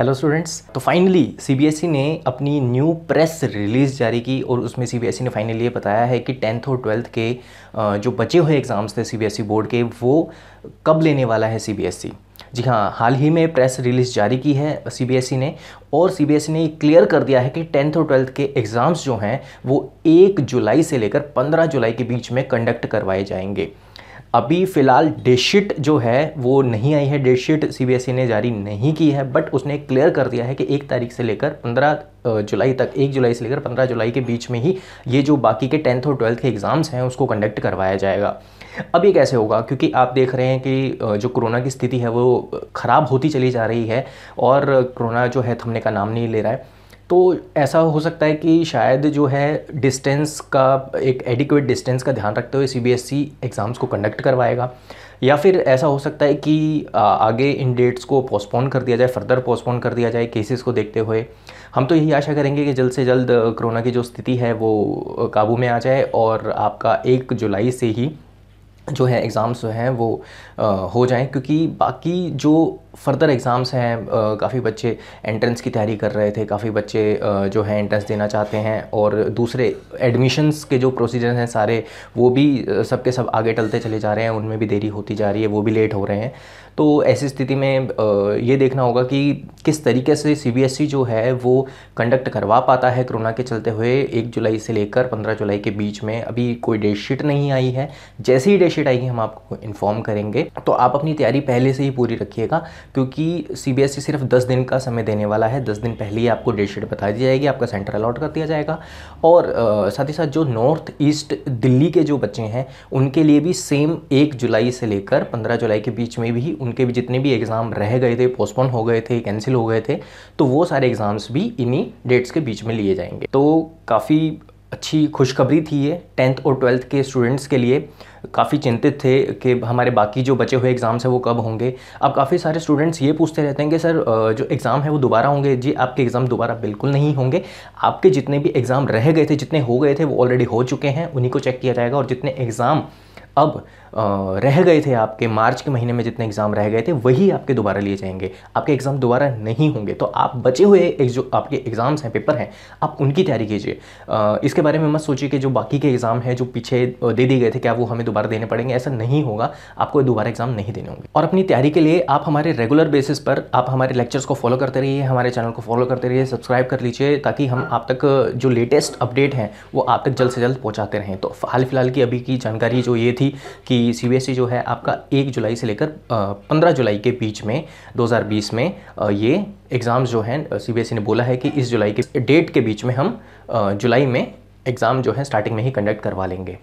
Hello students तो finally CBSE ने अपनी न्यू प्रेस रिलीज़ जारी की और उसमें सीबीएसई ने फाइनली ये बताया है कि टेंथ और ट्वेल्थ के जो बचे हुए एग्ज़ाम्स थे सीबीएसई बोर्ड के, वो कब लेने वाला है सीबीएसई जी हाँ हाल ही में प्रेस रिलीज़ जारी की है सीबीएसई ने और सीबीएसई ने क्लियर कर दिया है कि टेंथ और ट्वेल्थ के एग्ज़ाम्स जो हैं, वो एक जुलाई से लेकर पंद्रह जुलाई के बीच में कंडक्ट करवाए जाएँगे। अभी फ़िलहाल डेटशीट जो है, वो नहीं आई है. डेटशीट सी ने जारी नहीं की है बट उसने क्लियर कर दिया है कि एक तारीख से लेकर पंद्रह जुलाई तक, एक जुलाई से लेकर पंद्रह जुलाई के बीच में ही ये जो बाकी के टेंथ और ट्वेल्थ के एग्ज़ाम्स हैं, उसको कंडक्ट करवाया जाएगा. अब ये कैसे होगा? क्योंकि आप देख रहे हैं कि जो कोरोना की स्थिति है, वो ख़राब होती चली जा रही है और कोरोना जो है, थमने का नाम नहीं ले रहा है. तो ऐसा हो सकता है कि शायद जो है डिस्टेंस का, एक एडिक्वेट डिस्टेंस का ध्यान रखते हुए सीबीएसई एग्ज़ाम्स को कंडक्ट करवाएगा। या फिर ऐसा हो सकता है कि आगे इन डेट्स को पोस्टपोन कर दिया जाए फर्दर पोस्टपोन कर दिया जाए केसेस को देखते हुए। हम तो यही आशा करेंगे कि जल्द से जल्द कोरोना की जो स्थिति है वो, काबू में आ जाए और आपका एक जुलाई से ही जो है एग्ज़ाम्स जो हैं वो आ, हो जाएँ क्योंकि बाकी जो फर्दर एग्ज़ाम्स हैं काफ़ी बच्चे एंट्रेंस की तैयारी कर रहे थे काफ़ी बच्चे आ, जो है एंट्रेंस देना चाहते हैं और दूसरे एडमिशन्स के जो प्रोसीजर हैं सारे वो भी सब के सब आगे टलते चले जा रहे हैं उनमें भी देरी होती जा रही है वो भी लेट हो रहे हैं। तो ऐसी स्थिति में ये देखना होगा कि किस तरीके से सीबीएसई जो है वो कंडक्ट करवा पाता है कोरोना के चलते हुए एक जुलाई से लेकर पंद्रह जुलाई के बीच में। अभी कोई डेट शीट नहीं आई है। जैसे ही डेट शीट आएगी, हम आपको इन्फॉर्म करेंगे। तो आप अपनी तैयारी पहले से ही पूरी रखिएगा, क्योंकि सीबीएसई सिर्फ़ दस दिन का समय देने वाला है। दस दिन पहले ही आपको डेट शीट बता दी जाएगी, आपका सेंटर अलॉट कर दिया जाएगा। और साथ ही साथ जो नॉर्थ ईस्ट दिल्ली के जो बच्चे हैं, उनके लिए भी सेम एक जुलाई से लेकर पंद्रह जुलाई के बीच में भी उनके भी जितने भी एग्ज़ाम रह गए थे पोस्टपोन हो गए थे कैंसिल हो गए थे तो वो सारे एग्ज़ाम्स भी इन्हीं डेट्स के बीच में लिए जाएँगे। तो काफ़ी अच्छी खुशखबरी थी ये टेंथ और ट्वेल्थ के स्टूडेंट्स के लिए। काफ़ी चिंतित थे कि हमारे बाकी जो बचे हुए एग्ज़ाम्स हैं वो कब होंगे। अब काफ़ी सारे स्टूडेंट्स ये पूछते रहते हैं कि, सर जो एग्ज़ाम है वो दोबारा होंगे? जी, आपके एग्ज़ाम दोबारा बिल्कुल नहीं होंगे। आपके जितने भी एग्ज़ाम रह गए थे, जितने हो गए थे, वो ऑलरेडी हो चुके हैं। उन्हीं को चेक किया जाएगा और जितने एग्ज़ाम अब रह गए थे आपके, मार्च के महीने में जितने एग्ज़ाम रह गए थे, वही आपके दोबारा लिए जाएँगे। आपके एग्ज़ाम दोबारा नहीं होंगे। तो आप बचे हुए जो आपके एग्ज़ाम्स हैं पेपर हैं, आप उनकी तैयारी कीजिए। इसके बारे में मत सोचिए कि जो बाकी के एग्ज़ाम हैं, जो पीछे दे दिए गए थे, क्या वो हमें दोबारा देने पड़ेंगे? ऐसा नहीं होगा। आपको दोबारा एग्ज़ाम नहीं देने होंगे। और अपनी तैयारी के लिए आप हमारे रेगुलर बेसिस पर, आप हमारे लेक्चर्स को फॉलो करते रहिए, हमारे चैनल को फॉलो करते रहिए सब्सक्राइब कर लीजिए, ताकि हम आप तक, जो लेटेस्ट अपडेट हैं, वो आप तक जल्द से जल्द पहुँचाते रहें। तो हाल फ़िलहाल की अभी की जानकारी जो ये थी कि सीबीएसई जो है आपका एक जुलाई से लेकर पंद्रह जुलाई के बीच में 2020 में ये एग्ज़ाम्स जो हैं सी ने बोला है कि इस जुलाई के डेट के बीच में हम जुलाई में एग्ज़ाम जो है स्टार्टिंग में ही कंडक्ट करवा लेंगे।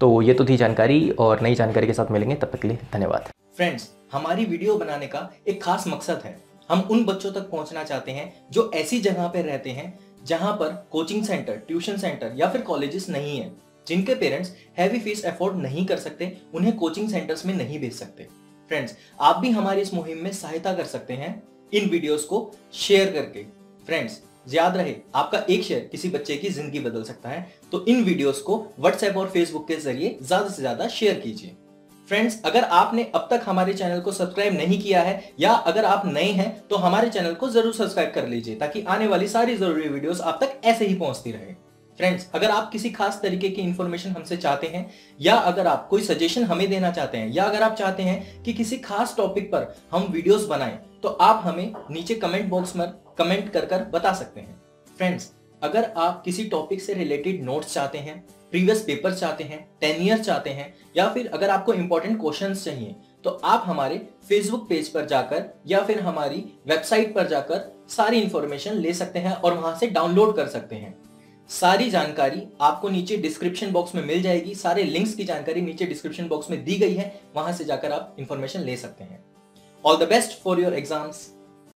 तो ये तो थी जानकारी और नई जानकारी के साथ मिलेंगे, तब तक के लिए धन्यवाद। फ्रेंड्स हमारी वीडियो बनाने का एक खास मकसद है। हम उन बच्चों तक पहुँचना चाहते हैं जो ऐसी जगह पर रहते हैं जहाँ पर कोचिंग सेंटर ट्यूशन सेंटर या फिर कॉलेजेस नहीं है। जिनके पेरेंट्स हैवी फ़ीस अफोर्ड नहीं कर सकते, उन्हें कोचिंग सेंटर्स में नहीं भेज सकते। फ्रेंड्स आप भी हमारी इस मुहिम में सहायता कर सकते हैं इन वीडियोस को शेयर करके। फ्रेंड्स याद रहे, आपका एक शेयर किसी बच्चे की ज़िंदगी बदल सकता है तो इन वीडियोस को व्हाट्सएप और फेसबुक के ज़रिए ज़्यादा से ज़्यादा शेयर कीजिए। फ्रेंड्स अगर आपने अब तक हमारे चैनल को सब्सक्राइब नहीं किया है, या अगर आप नए हैं तो हमारे चैनल को ज़रूर सब्सक्राइब कर लीजिए, ताकि आने वाली सारी ज़रूरी वीडियोस आप तक ऐसे ही पहुँचती रहे। फ्रेंड्स अगर आप किसी खास तरीके की इंफॉर्मेशन हमसे चाहते हैं, या अगर आप कोई सजेशन हमें देना चाहते हैं, या अगर आप चाहते हैं कि किसी खास टॉपिक पर हम वीडियोस बनाएँ तो आप हमें नीचे कमेंट बॉक्स में कमेंट कर कर बता सकते हैं। फ्रेंड्स अगर आप किसी टॉपिक से रिलेटेड नोट्स चाहते हैं प्रीवियस पेपर चाहते हैं टेन ईयर चाहते हैं, या फिर अगर आपको इंपॉर्टेंट क्वेश्चन चाहिए तो आप हमारे फेसबुक पेज पर जाकर, या फिर हमारी वेबसाइट पर जाकर सारी इंफॉर्मेशन ले सकते हैं और वहाँ से डाउनलोड कर सकते हैं। सारी जानकारी आपको नीचे डिस्क्रिप्शन बॉक्स में मिल जाएगी। सारे लिंक्स की जानकारी नीचे डिस्क्रिप्शन बॉक्स में दी गई है। वहाँ से जाकर आप इंफॉर्मेशन ले सकते हैं। All the best for your exams